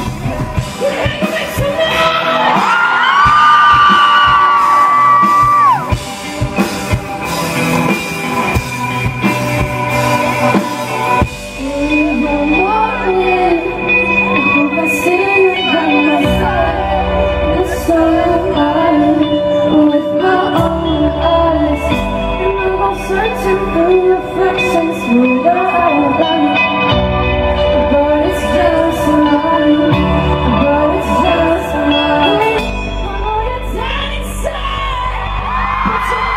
Bye. What's up?